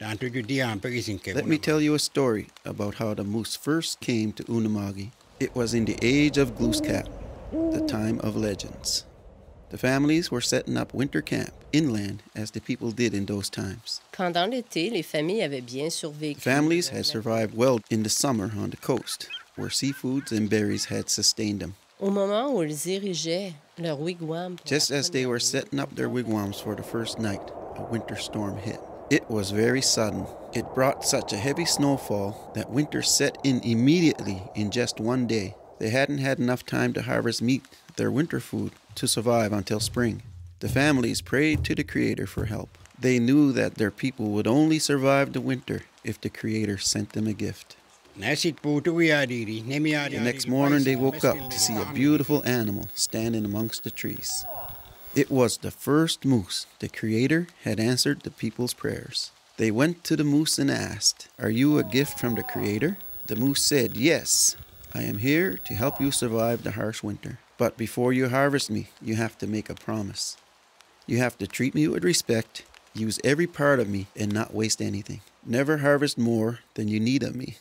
Let me tell you a story about how the moose first came to Unama'ki. It was in the age of Glooskap, the time of legends. The families were setting up winter camp inland as the people did in those times. Pendant l'été, les familles avaient bien survécu. Families had survived well in the summer on the coast, where seafoods and berries had sustained them. Au moment où ils érigeaient leur wigwam, pour Just as they were setting up their wigwams for the first night, a winter storm hit. It was very sudden. It brought such a heavy snowfall that winter set in immediately in just one day. They hadn't had enough time to harvest meat, their winter food, to survive until spring. The families prayed to the Creator for help. They knew that their people would only survive the winter if the Creator sent them a gift. The next morning, they woke up to see a beautiful animal standing amongst the trees. It was the first moose. The Creator had answered the people's prayers. They went to the moose and asked, Are you a gift from the Creator? The moose said, Yes, I am here to help you survive the harsh winter. But before you harvest me, you have to make a promise. You have to treat me with respect, use every part of me, and not waste anything. Never harvest more than you need of me.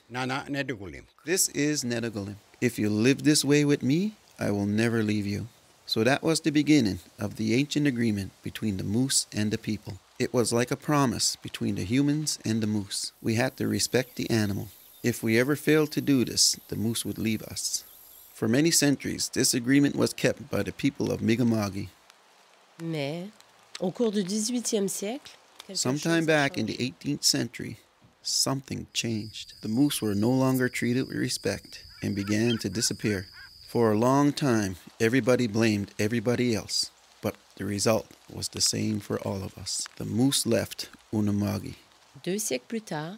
This is Netukulimk. If you live this way with me, I will never leave you. So that was the beginning of the ancient agreement between the moose and the people. It was like a promise between the humans and the moose. We had to respect the animal. If we ever failed to do this, the moose would leave us. For many centuries, this agreement was kept by the people of Mi'kma'ki. Mais au cours du 18e siècle, quelque Sometime back in the 18th century, something changed. The moose were no longer treated with respect and began to disappear. For a long time, everybody blamed everybody else, but the result was the same for all of us. The moose left Unama'ki. Deux siècles plus tard,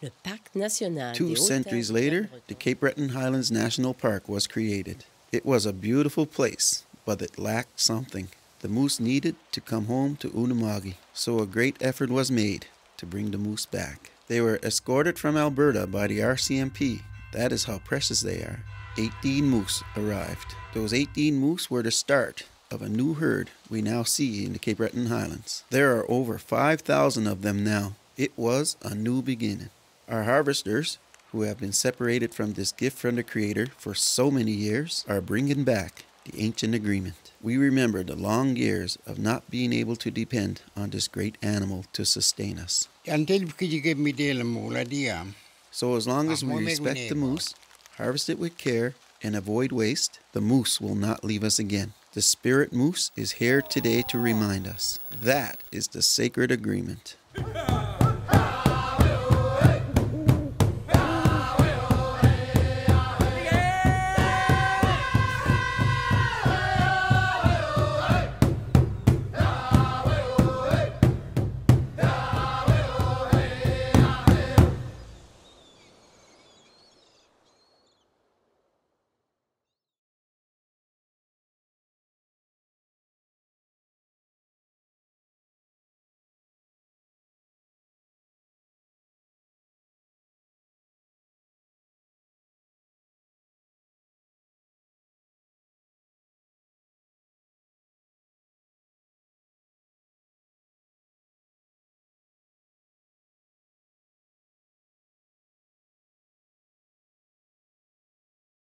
le parc national Two centuries later, the Cape Breton Highlands National Park was created. It was a beautiful place, but it lacked something. The moose needed to come home to Unama'ki, so a great effort was made to bring the moose back. They were escorted from Alberta by the RCMP. That is how precious they are. 18 moose arrived. Those 18 moose were the start of a new herd we now see in the Cape Breton Highlands. There are over 5,000 of them now. It was a new beginning. Our harvesters, who have been separated from this gift from the Creator for so many years, are bringing back the ancient agreement. We remember the long years of not being able to depend on this great animal to sustain us. And you give me the mool Idiom? So, as long as we respect the moose, harvest it with care, and avoid waste, the moose will not leave us again. The spirit moose is here today to remind us. That is the sacred agreement.